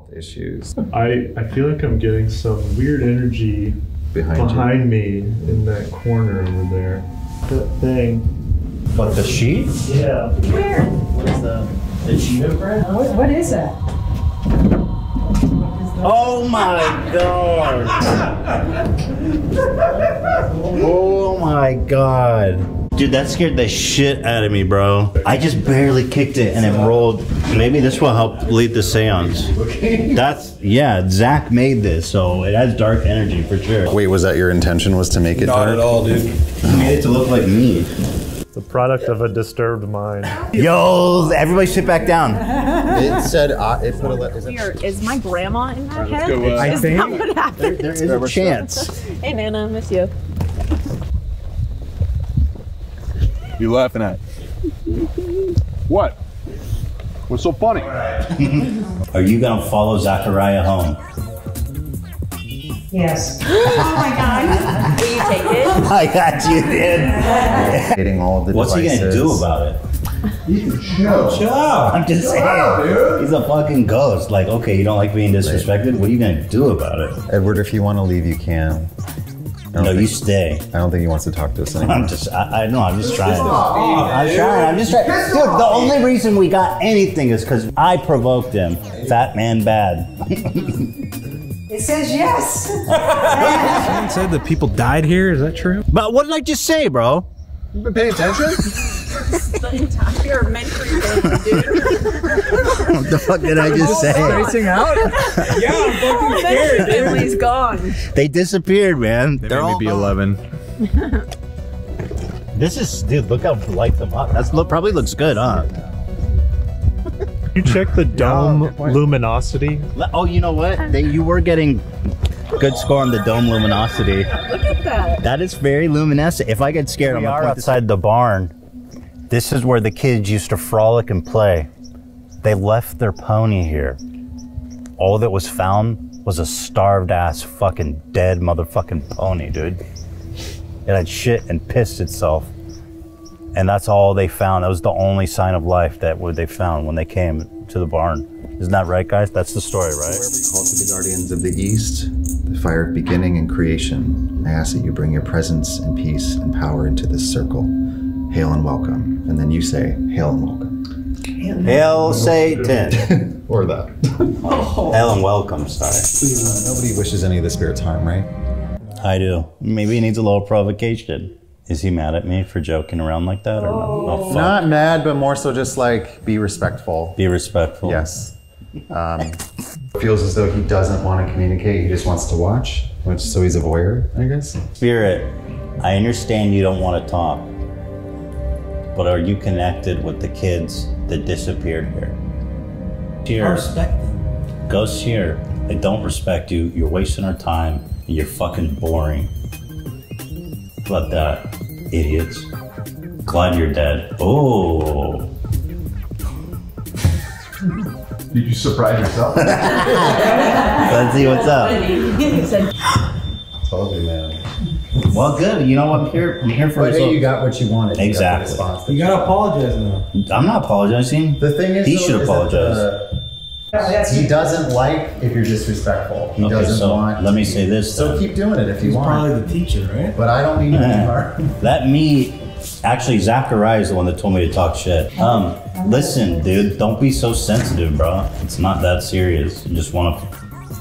health issues I, I feel like I'm getting some weird energy behind, behind me in that corner over there. That thing. What the sheet? Yeah. Where? What is the the Cheetah brand? What, what is that? Oh my god! oh my god. Dude, that scared the shit out of me, bro. I just barely kicked it and it rolled. Maybe this will help lead the seance. That's, yeah, Zach made this, so it has dark energy for sure. wait was that your intention was to make it Not dark at all, dude. He made it to look like me. The product of a disturbed mind. Yo, everybody sit back down. it said uh, it put a le- is it- my grandma in my head? go, uh, is I that think- what happened? There is a chance. Hey, Nana, I miss you. You laughing at? What? What's so funny? Are you gonna follow Zachariah home? Yes. Oh my God. Will you take it? I got you, dude. getting all the What's he gonna do about it? Chill out. I'm just saying. Out, He's a fucking ghost. Like, okay, you don't like being disrespected? What are you gonna do about it? Edward if you want to leave you can I don't No, think, you stay. I don't think he wants to talk to us anymore I'm just, I, I know, I'm just trying. I'm trying, I'm just trying. Dude, the only reason we got anything is because I provoked him. Fat man bad. It says yes. Someone said that people died here. Is that true? But what did I just say, bro? You've been paying attention? the entire mentary thing, dude. What the fuck did I just say? Spacing out? Yeah, I'm fucking Mentary family's gone. They disappeared, man. They're all Maybe 11. This is, dude. Look how light them up. That's look probably looks good, huh? You check the dome good luminosity. Oh, you know what? They, you were getting good score on the dome luminosity. Look at that. That is very luminescent. If I get scared, I'm gonna outside the barn. This is where the kids used to frolic and play. They left their pony here. All that was found was a starved ass fucking dead motherfucking pony, dude. It had shit and pissed itself. And that's all they found. That was the only sign of life that they found when they came to the barn. Isn't that right, guys? That's the story, right? We call to the guardians of the east, the fire of beginning and creation. I ask that you bring your presence and peace and power into this circle. Hail and welcome. And then you say, Hail and welcome. Hail Satan. Or that. Hail and welcome, sorry. Nobody wishes any of the spirits harm, right? I do. Maybe he needs a little provocation. Is he mad at me for joking around like that or no? Oh. Not mad, but more so just like be respectful. Be respectful. Yes. Um, feels as though he doesn't want to communicate. He just wants to watch, which so he's a voyeur, I guess. Spirit, I understand you don't want to talk, but are you connected with the kids that disappeared here? Here. I respect them. Ghosts here. I don't respect you. You're wasting our time and you're fucking boring. How about that, idiots? Glad you're dead. Oh. Did you surprise yourself? Let's see what's up. he said, Told you, man. Well, good. You know what? I'm here. I'm here for But hey, result- you got what you wanted. You got the Exactly. response that You gotta apologize now. I'm not apologizing. The thing is, He though, should is that apologize. the- he doesn't like if you're disrespectful. He Okay, doesn't so want. let me say this. So then. keep doing it if you He's want. probably the teacher, right? But I don't mean to be hard. That me, actually, Zachariah is the one that told me to talk shit. Um, listen, dude, don't be so sensitive, bro. It's not that serious. You just want to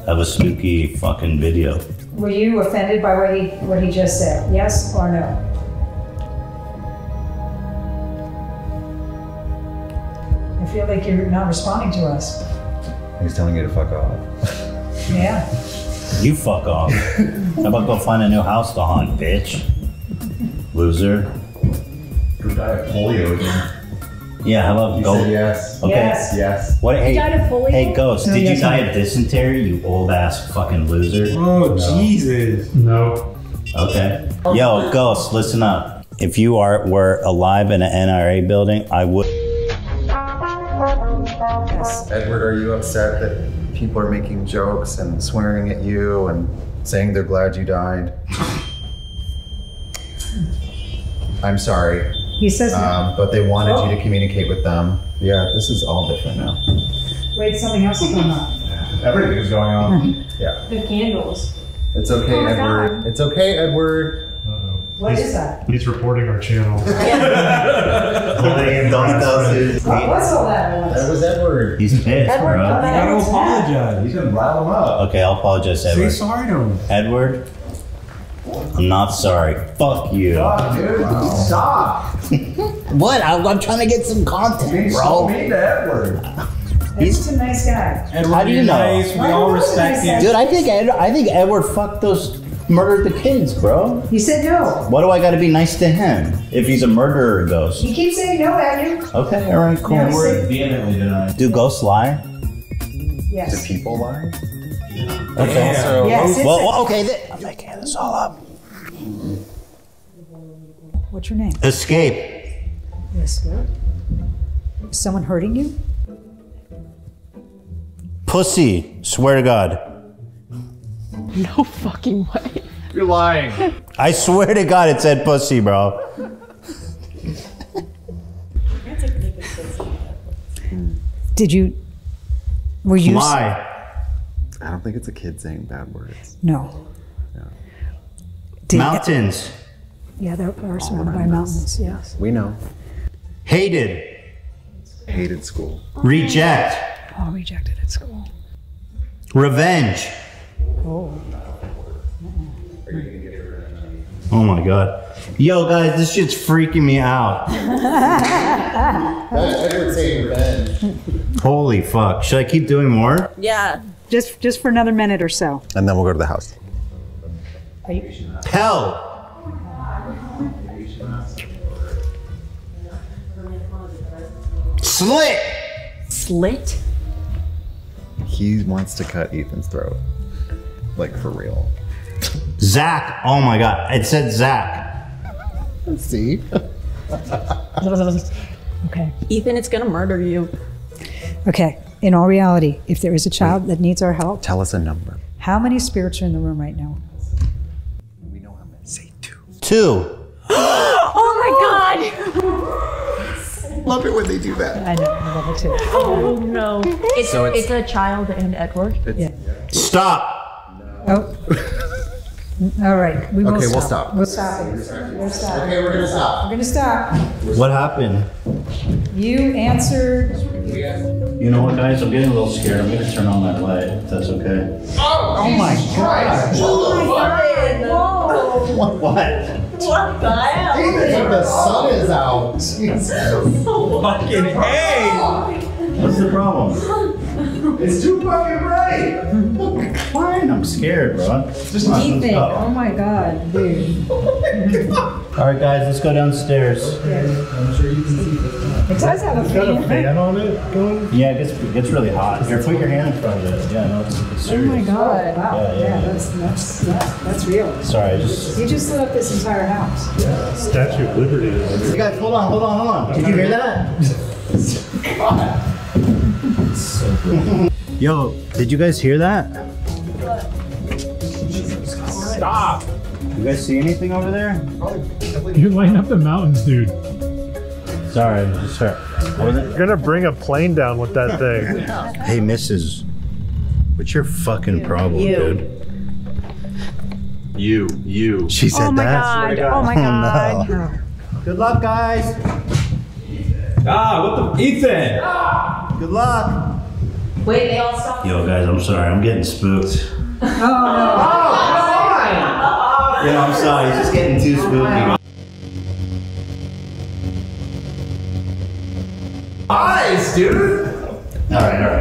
have a spooky fucking video. Were you offended by what he what he just said? Yes or no? I feel like you're not responding to us. He's telling you to fuck off. Yeah. You fuck off. How about go find a new house to haunt, bitch? Loser. Who died of polio again? Yeah, how about He go? yes. Okay. Yes. Yes. What? Hey, died of polio? hey, ghost. No, Did you die no. of dysentery? You old ass fucking loser. Oh, Jesus. No. Okay. Yo, Ghost, listen up. If you are were alive in an NRA building, I would. Yes. Edward, are you upset that people are making jokes and swearing at you and saying they're glad you died? I'm sorry, He says um, but they wanted you to communicate with them. Yeah, this is all different now. wait something else to come up. Everything's going on. yeah. The candles. It's okay, Oh Edward. God. It's okay, Edward. What is that? He's reporting our channel. What, what's all that? That was Edward. He's pissed, Edward, bro. come You gotta apologize. He's gonna rile him up. Okay, I'll apologize, Say Edward. sorry to him. Edward, I'm not sorry. Fuck you. Fuck, dude. Stop. What? I'm, I'm trying to get some content, Being so mean to Edward. He's just a nice guy. Edward, How do you you're know? nice. We all respect what I. Dude, I think Ed, I think Edward fucked those murdered the kids, bro. You said no. What do I got to be nice to him if he's a murderer ghost? You keep saying no, Andrew. Okay, all right, cool. Yeah, say- vehemently deny. Do ghosts lie? Yes. Do people lie? Okay. So, Yes. Well, well, okay. Th- I'm making this all up. What's your name? Escape. Escape. Is someone hurting you? Pussy. Swear to God. No fucking way. You're lying. I swear to God, it said pussy, bro. Did you? Were you? Lie. I don't think it's a kid saying bad words. No. Did, Mountains. Yeah, they are surrounded by mountains. Yes. We know. Hated. Hated school. Reject. All rejected at school. Revenge. Oh. Oh my god. Yo, guys, this shit's freaking me out. That's Edward saying revenge. Holy fuck. Should I keep doing more? Yeah. Just, just for another minute or so. And then we'll go to the house. Are you? Hell. Slit. Slit? He wants to cut Ethan's throat. Like for real. Zach. Oh my god. It said Zach. Let's see? Okay. Ethan, it's gonna murder you. Okay. In all reality, if there is a child that needs our help, Tell us a number. how many spirits are in the room right now? We know how many. Say two. Two. Oh my god! Love it when they do that. I know. I love it too. Oh no. It's, So it's- it's a child and Edward. Yeah. Stop. Oh. All right. We will Okay, stop. we'll stop. We'll stop. We'll stop. Okay, we're gonna stop. We're gonna stop. What happened? You answered. You know what, guys? I'm getting a little scared. I'm gonna turn on that light. If that's okay. Oh my god. Oh my god! What? Oh what? What the hell? Ethan, the sun is out. Jesus. Fucking hey! What's the problem? It's too fucking bright. Fine. I'm scared, bro. Just not Ethan. Oh. oh my God, dude. All right, guys. Let's go downstairs. It does have a fan. Fan on it going? Yeah, it gets it gets really hot. Here, put your hand in front of it. Yeah, no, it's, it's Oh my. God. Wow. Yeah, yeah, Yeah, yeah. that's that's that's, that's real. Sorry, I just. You just lit up this entire house. Yeah. Statue of Liberty. You guys, hold on, hold on, hold on. Did you hear that? Yo, did you guys hear that? Stop. You guys see anything over there? You're lighting up the mountains, dude. Sorry, I just heard. What was it? You're gonna bring a plane down with that thing. Hey, Mrs. What's your fucking problem, You. dude? You, you. She said Oh my that. God. Oh my Oh, God. no. Good luck, guys. Ah, what the Ethan! Good luck. Wait, they all stopped. Yo, guys, I'm sorry. I'm getting spooked. Oh, no. Oh no. Yeah, I'm sorry. It's just getting too spooky. Eyes, dude. All right, all right.